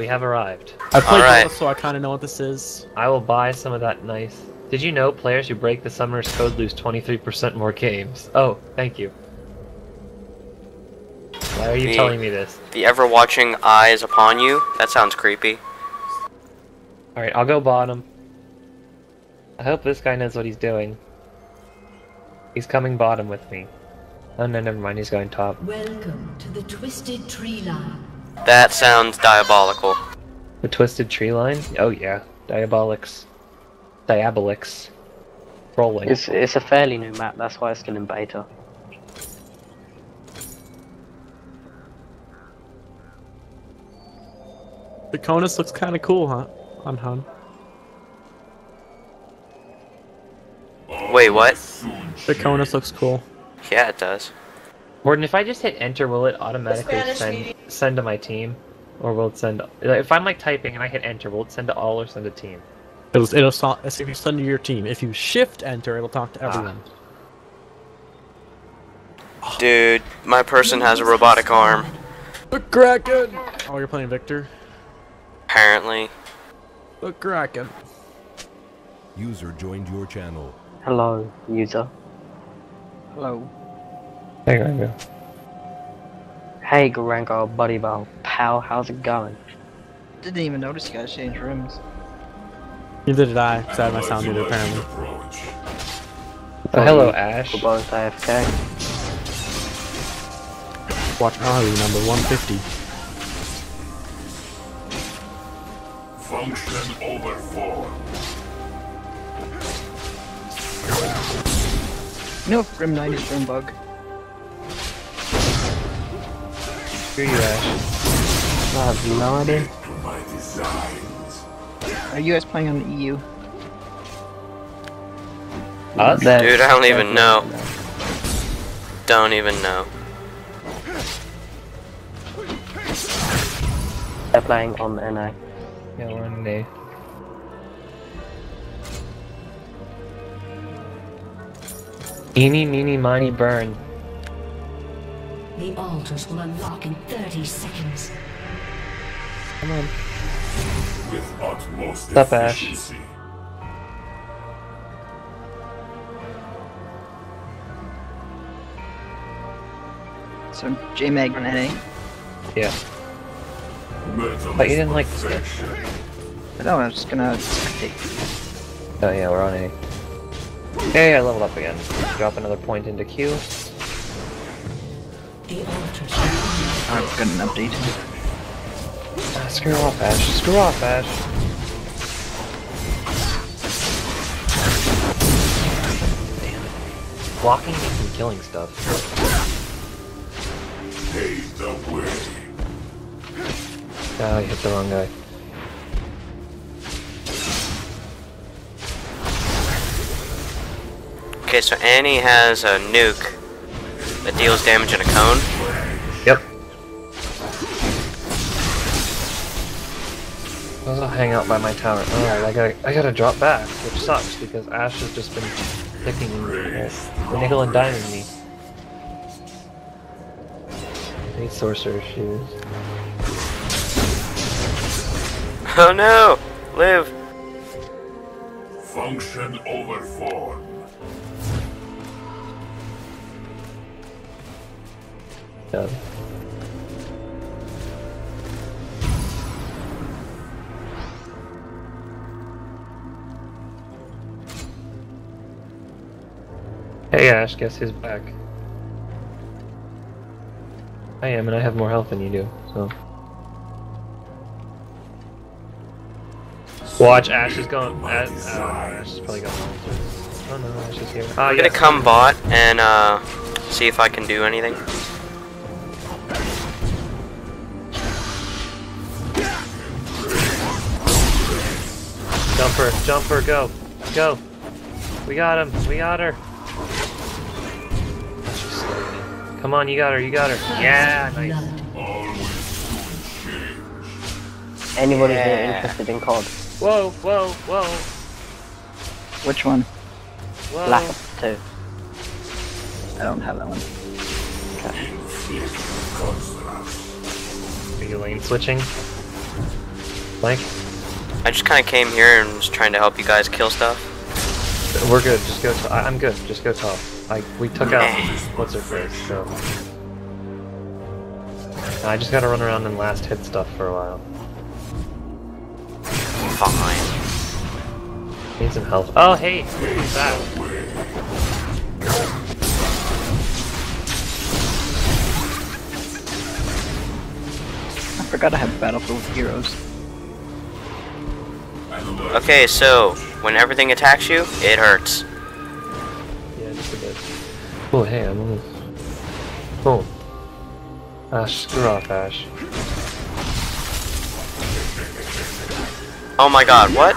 we have arrived. I played Alright. Dota, so I kind of know what this is. I will buy some of that nice. Did you know players who break the summoner's code lose 23% more games? Oh, thank you. Why are you The- telling me this? The ever watching eye is upon you? That sounds creepy. Alright, I'll go bottom. I hope this guy knows what he's doing. He's coming bottom with me. Oh no, never mind, he's going top. Welcome to the Twisted Tree Line. That sounds diabolical. The twisted tree line? Oh yeah. Diabolics. diabolics, Rolling. It's it's a fairly new map, that's why it's still in beta. The Conus looks kind of cool, huh? On Hun. Wait, what? The Conus looks cool. Yeah, it does. Gordon, if I just hit enter, will it automatically send send to my team? Or will it send... If I'm like typing and I hit enter, will it send to all or send to team? It'll it'll so- if you send to your team. If you shift enter, it'll talk to ah. everyone. Dude, my person has a robotic arm. The Kraken. Oh, you're playing Viktor. Apparently. The Kraken. User joined your channel. Hello, user. Hello. There you go. Hey, Garango, buddy bow. Pal, how's it going? Didn't even notice you guys changed rooms. Neither did I, because I had my sound muted apparently. Oh, hello, We're Ash. both AFK. Watch Ari number 150. Function over four. You know if Grim Knight is Grim Bug? Screw you, Ash. I have no idea. To my designs. Are you guys playing on the EU? Us? That- Dude, I don't even know. Don't even know. They're playing on the NA. Yeah, we're on A. Eeny, meeny, miny, burn. The altars will unlock in 30 seconds. Come on. With utmost What's up, Ash? efficiency. So JMag on NA. Yeah. Metal But you didn't like- perfection. But no, I'm just gonna spectate. Oh yeah, we're on A. Hey, I leveled up again. Drop another point into Q. I've got an update. Ah, screw off, Ash. Screw off, Ash. Damn it. Blocking me from killing stuff. Pave the way. Oh, I hit the wrong guy. Okay, so Annie has a nuke that deals damage in a cone. Yep. I'll hang out by my tower. Alright, I gotta I gotta drop back, which sucks because Ash has just been picking uh, nickel and diming me. Need sorcerer shoes. Oh no! Live! Function over form. Done. Hey Ash, guess who's back? I am, and I have more health than you do, so. Watch, Ash is going. Ash, uh, Ash is probably going. Oh no, Ash is here. Oh, I'm gonna come bot and uh, see if I can do anything. Jumper, jumper, go, go. We got him. We got her. She's. Come on, you got her. You got her. Yeah, nice. Anybody here Yeah. interested in COD? Whoa, whoa, whoa, Which one? whoa. Black Ops 2. I don't have that one. Are you lane switching? Like, I just kind of came here and was trying to help you guys kill stuff. we're good. Just go. To, I, I'm good. Just go top. Like, we took out what's her face. So I just gotta run around and last hit stuff for a while. Fine. Need some health. Oh, hey, who's that? I forgot I have Battlefield Heroes. Okay, so when everything attacks you, it hurts. Yeah, just a bit. Oh, hey, I'm almost. Oh. Ash, screw off, Ash. Oh my god, what?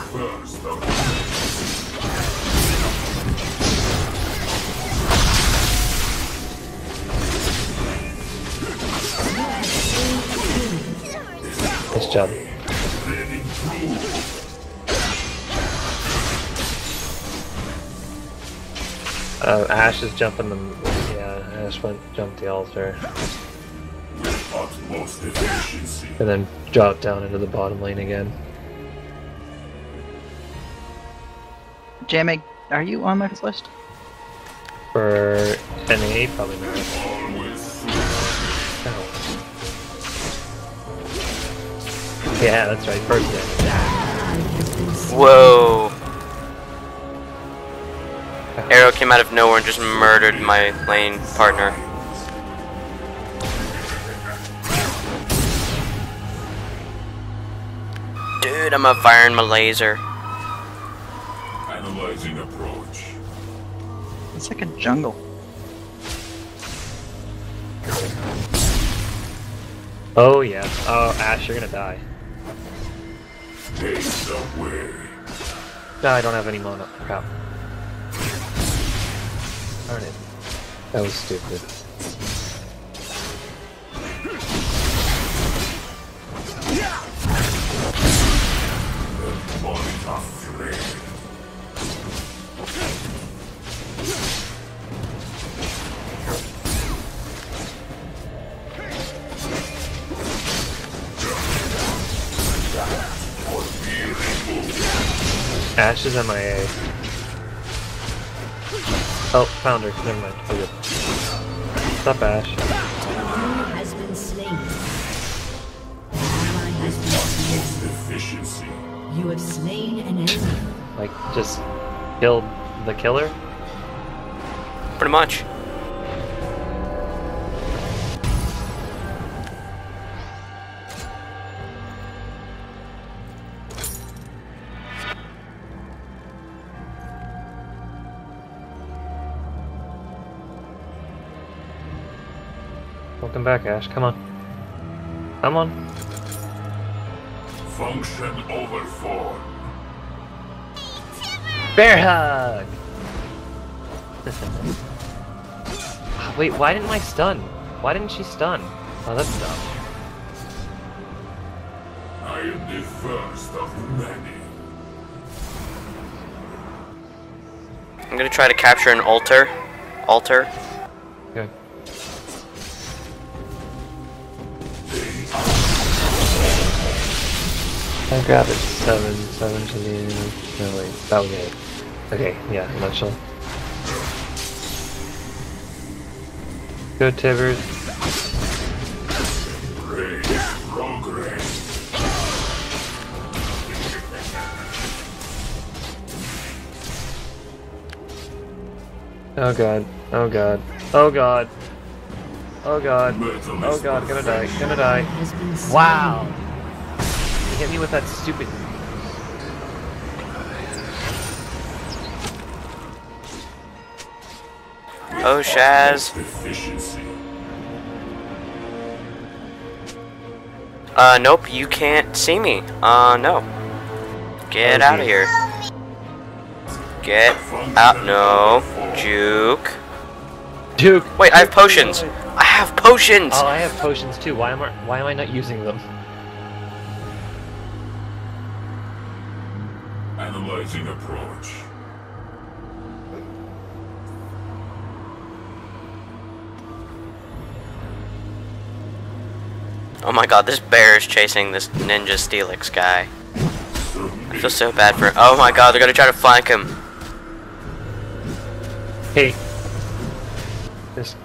Nice job. Uh, Ash is jumping the. Yeah, Ash went jump the altar with utmost efficiency. and then dropped down into the bottom lane again. Jamie, are you on my list? For NA, probably not. Oh. Yeah, that's right. First damage. Whoa. Arrow came out of nowhere and just murdered my lane partner. Dude, I'm a firing my laser. analyzing approach. It's like a jungle. Oh yeah. Oh, Ash, you're gonna die. Take the way. No, I don't have any mana. Crap. Darn it. That was stupid. Monitor flame. Ash is MIA. Oh, found her. Never mind. We're good. Up, Ash? has been slain. Has been. Efficiency. You have slain an enemy. Like, just killed the killer? Pretty much. Welcome back, Ash. Come on. Come on. Function over form. Bear hug! Ah, wait, why didn't my stun? Why didn't she stun? Oh, that's dumb. I am the first of many. I'm gonna try to capture an altar. Altar. I grab it. Seven, seven to the. No, wait. That was it. Okay, yeah, eventually. Good, Tibbers. Oh god. Oh god. Oh god. Oh god. Oh god, gonna die. Gonna die. Wow! You hit me with that stupid. Oh, Shaz. Efficiency. Uh, nope, you can't see me. Uh, no. Get out of here. Get out. No. Juke. Duke! Wait, I have potions. I have potions. Oh, I have potions too. Why am I, why am I not using them? Analyzing approach. Oh my god, this bear is chasing this ninja Steelix guy. I feel so bad for Oh my god, they're gonna try to flank him. Hey. This.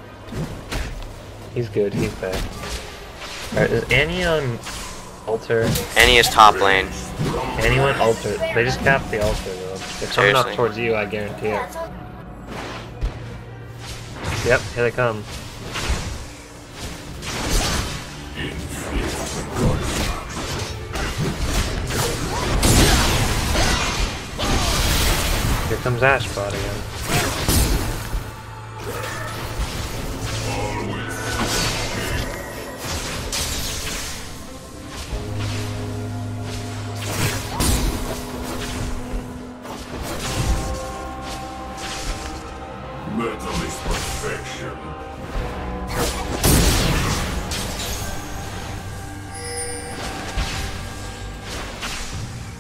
He's good. He's bad. Alright, is Annie on altar? Annie is top lane. Annie went altar. They just capped the altar though. They're coming up towards you, I guarantee it. Yep, here they come. Here comes Ashbot again.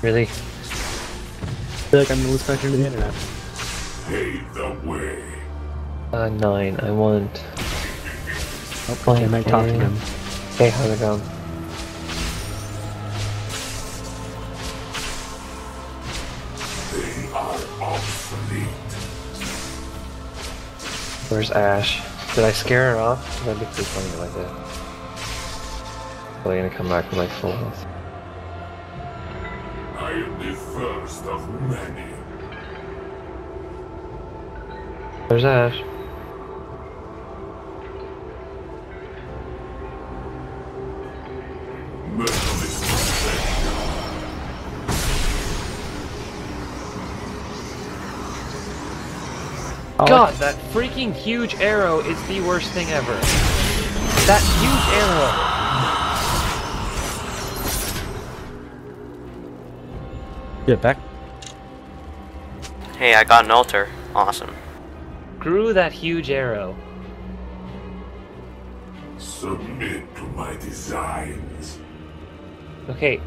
Really? I feel like I'm the loose connection to the internet. Pave the way. Uh, nine. I want. Oh, okay, I might talk to him. Hey, how's it going? They are obsolete. Where's Ash? Did I scare her off? That'd be pretty funny like that. Are they gonna come back with like full health? I am the first of many. There's Ash. Metal is perfection. Oh, God, that freaking huge arrow is the worst thing ever. That huge arrow. Get back. Hey, I got an altar. Awesome. Grew that huge arrow. Submit to my designs. Okay.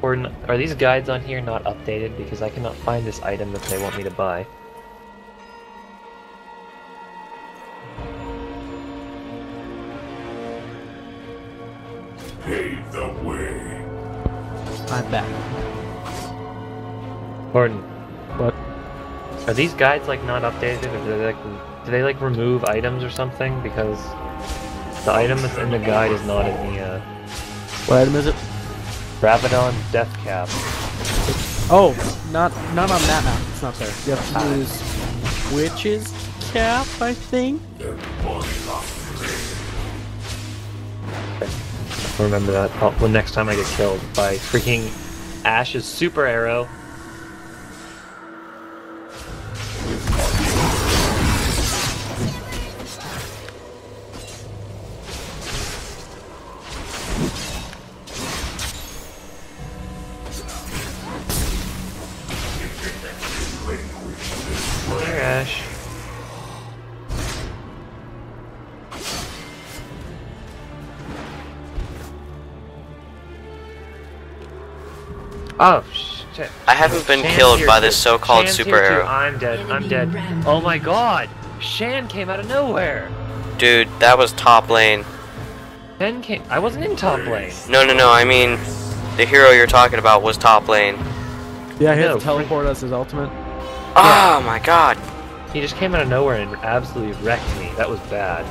Or are these guides on here not updated because I cannot find this item that they want me to buy? Pave the way. I'm back. Gordon, What? are these guides like not updated or do they like do they like remove items or something because the item that's in the guide is not in the uh, What item is it? Rabadon Death Cap. Oh, not not on that map. It's not there. You have to use Witch's Cap, I think. Remember that I'll, when next time I get killed by freaking Ash's super arrow. Oh shit! I haven't been Shen's killed by too. this so-called Shen's super here too. arrow. I'm dead. I'm dead. Oh my god! Shen came out of nowhere. Dude, that was top lane. Shen came. I wasn't in top lane. No, no, no, I mean, the hero you're talking about was top lane. Yeah, he has No, to teleport us his ultimate. Oh my god. He just came out of nowhere and absolutely wrecked me. That was bad.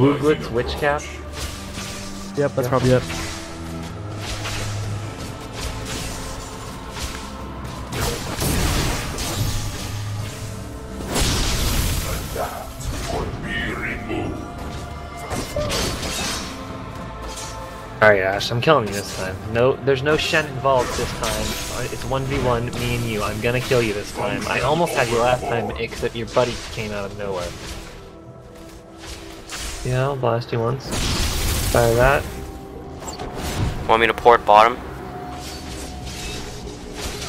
Wooglet's Witch Cap? Yep, that's probably it. Alright, Ash, I'm killing you this time. No, there's no Shen involved this time. It's 1v1, me and you. I'm gonna kill you this time. I almost had you last time, except your buddy came out of nowhere. Yeah, I'll blast you once. Fire that. Want me to port bottom?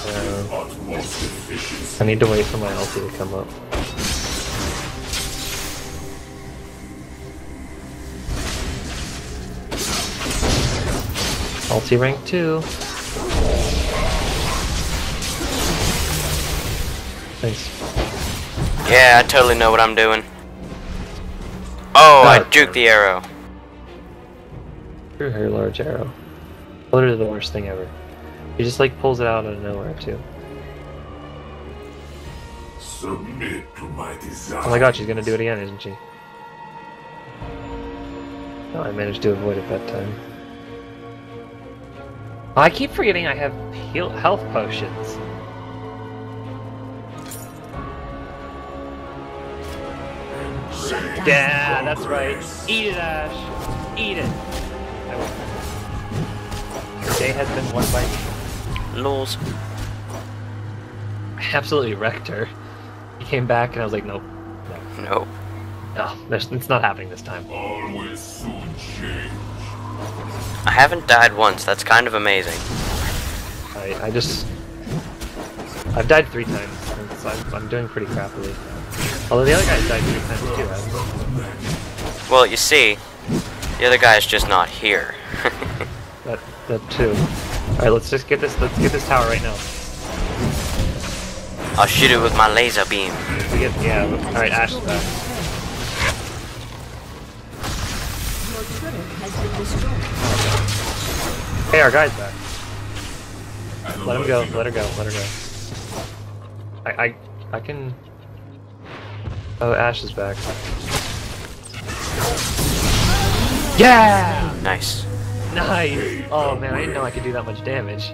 Uh, I need to wait for my ulti to come up. Ulti rank 2. Thanks. Yeah, I totally know what I'm doing. Oh, I Got it. juked the arrow. Screw her large arrow. Literally the worst thing ever. He just like pulls it out out of nowhere too. Submit to my desire. Oh my god, she's gonna do it again, isn't she? Oh, I managed to avoid it that time. I keep forgetting I have heal health potions. Yeah, that's right. Eat it, Ash. Eat it. I will. Your day has been won by me. Lols. I absolutely wrecked her. He came back and I was like, nope. No, Nope. no oh, there's- it's not happening this time. All will soon change. I haven't died once. That's kind of amazing. I, I just... I've died three times, since I'm, I'm doing pretty crappily. Although the other guys died three times too, Well, you see, the other guy's just not here. That, that too. Alright, let's just get this, let's get this tower right now. I'll shoot it with my laser beam. We get, yeah, alright, Ash is back. Your turret has been destroyed. Hey, our guy's back. Let him go, let her go, let her go. I, I, I can... Oh, Ash is back. Yeah! Nice. Nice! Oh man, I didn't know I could do that much damage.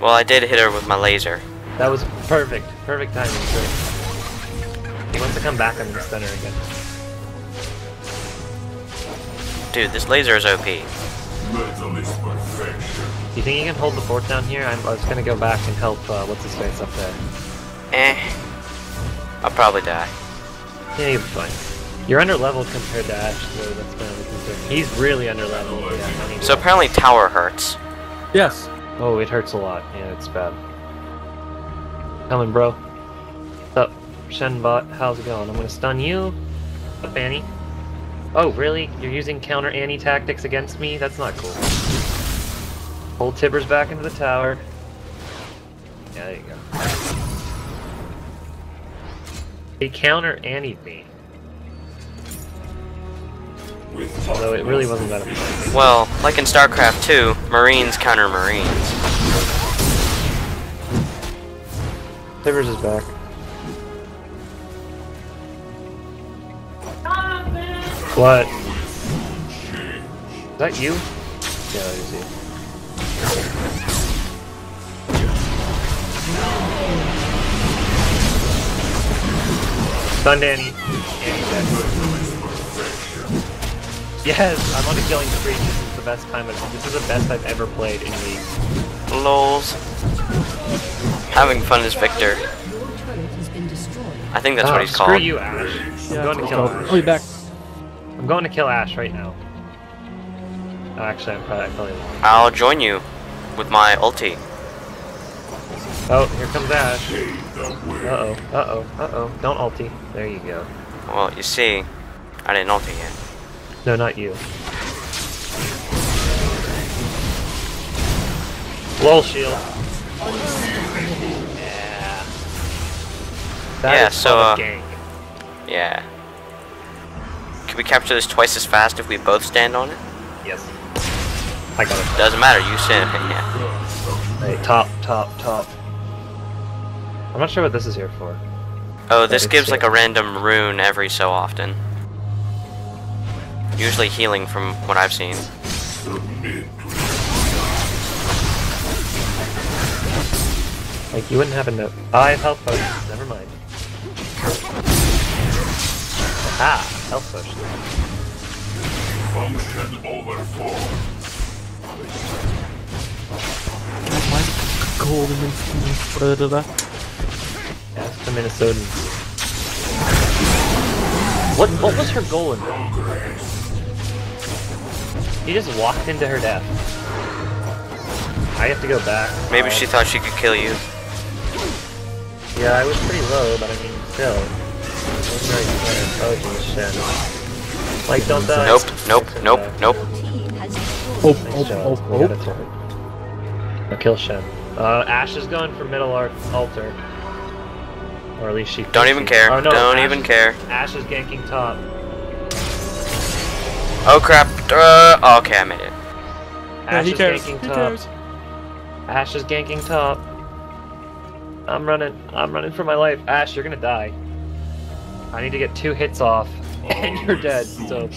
Well, I did hit her with my laser. That was perfect. Perfect timing. Great. He wants to come back on the stunner again. Dude, this laser is OP. Metal is perfection. Do you think you can hold the fort down here? I'm, I was gonna go back and help, uh, what's his face up there. Eh. I'll probably die. Yeah, you'll be fine. You're under leveled compared to Ash, so that's my only concern. He's really under leveled. Yeah, I need So apparently tower hurts. Yes. Oh, it hurts a lot. Yeah, it's bad. Coming, bro. What's up, Shenbot? How's it going? I'm gonna stun you. Up, Annie. Oh, really? You're using counter Annie tactics against me? That's not cool. Hold Tibbers back into the tower. Yeah, there you go. He counter Annie me. Although it really wasn't that effective. Well, like in StarCraft 2, Marines counter Marines. Tibbers is back. What? Is that you? Yeah, that is you. Stunned Annie. Annie's dead. Yes, I'm on a killing spree. This is the best time. I've, this is the best I've ever played in League. Lols. Having fun as Viktor. Your turret has been destroyed. I think that's Oh, what ah, he's screw called. you, Ash. I'm going to kill all- Ash. I'll be back. I'm going to kill Ash right now. Oh, actually, I'm probably, I probably won't. I'll join you with my ulti. Oh, here comes Ash. Uh-oh, uh-oh, uh-oh. Don't ulti. There you go. Well, you see, I didn't ulti yet. No, not you. Lol shield. Yeah. That Yeah, is so, uh, gang. Yeah. Can we capture this twice as fast if we both stand on it? Yes. I got it. Doesn't matter, you stand. Yeah. Right, top, top, top. I'm not sure what this is here for. Oh, this gives like a random rune every so often. Usually healing from what I've seen. Like, you wouldn't happen to... I have health potions. Never mind. Ah, health potion. function over form. Why is it gold and then da, da, da. Yeah, it's the Minnesotan. What what was her goal in that? He just walked into her death. I have to go back. Maybe Uh, she thought she could kill you. Yeah, I was pretty low, but I mean, still. It was very smart. Oh, geez, shit. Like, don't die. Nope, nope, Don't nope, die. nope. Your team has destroyed Oh, Nice oh, job. oh, We got a oh. turret. Now kill Shen. Uh, Ash is going for middle arc altar. Or at least she. Don't even care. Oh, no, Don't Ash even is- care. Ash is ganking top. Oh crap. Uh, oh, okay, I made it. Yeah, Ash he is cares. ganking He top. cares. Ash is ganking top. I'm running. I'm running for my life. Ash, you're gonna die. I need to get two hits off, and you're dead. So,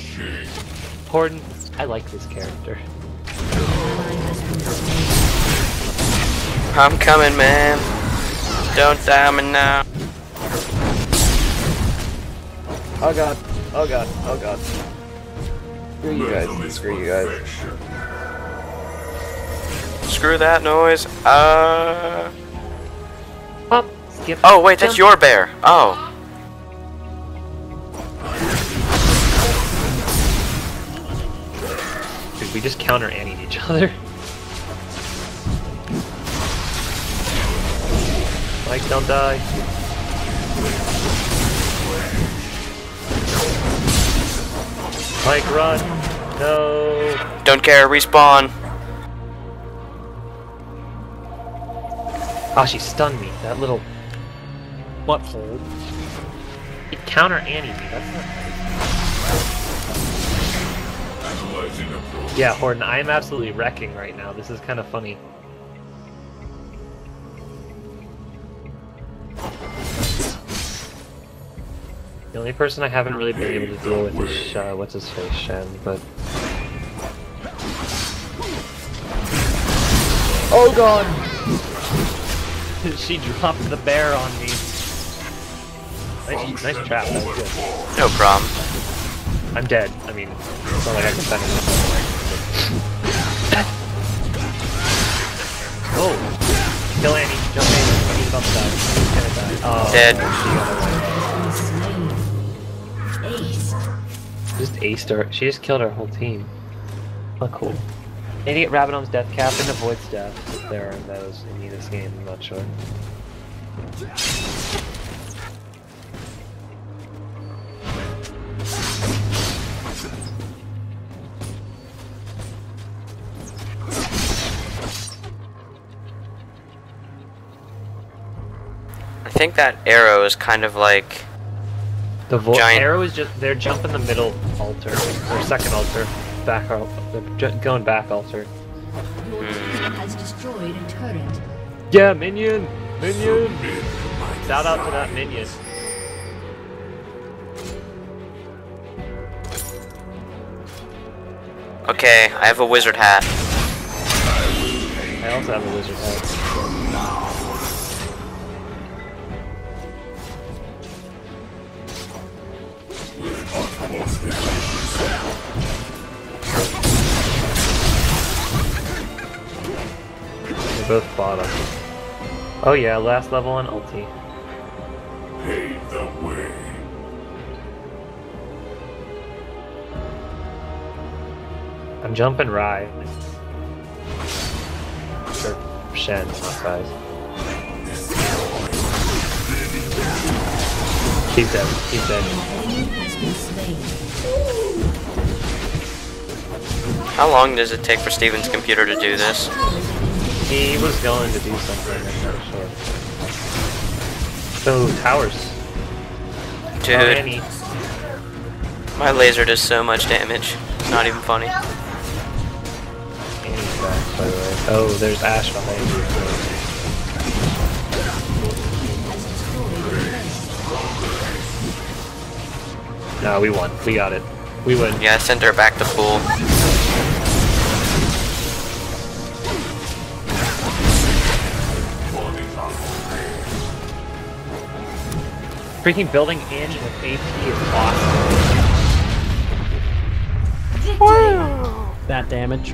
Horden, I like this character. I'm coming, man. Don't die me now. Oh god. Oh god. Oh god. Screw you guys. Screw you guys. Screw that noise. Uh. Up. Skip. Oh wait, that's your bear. Oh. Dude, we just counter Annie each other. Mike, don't die. Mike, run. No. Don't care. Respawn. Oh, she stunned me. That little Butthole. it counter Annie me. That's not nice. Yeah, Horton, I am absolutely wrecking right now. This is kind of funny. The only person I haven't really been able to deal with is uh, what's his face, Shen, but. Oh god! she dropped the bear on me. Nice, nice trap. That was good. No problem. I'm dead. I mean, it's not like I can defend myself. oh! Kill Annie. Jump Annie. He's about to die. He's gonna die. Oh, Dead. Just aced her. She just killed our whole team. Oh, cool. Get Rabadon's death cap and avoids death if there are those in this game. I'm not sure. I think that arrow is kind of like The vo- Giant- arrow is just they're jumping the middle altar or second altar, back al- they're ju- going back altar. Your team has destroyed a turret. Yeah, minion, minion. Shout out to that minion. okay. I have a wizard hat. I also have a wizard hat. They're both bottom. Oh yeah, last level on ulti. Pave the way. I'm jumping Rye. Or Shen, not guys. He's dead. He's dead. Enemy has been slain. How long does it take for Steven's computer to do this? He was going to do something, I'm not sure. So, towers. Dude, my laser does so much damage. It's not even funny. Annie's back, by the way. Oh, there's Ash behind you. No, we won. We got it. We win. Yeah, I sent her back to pool. Freaking building in with AP is awesome. That damage.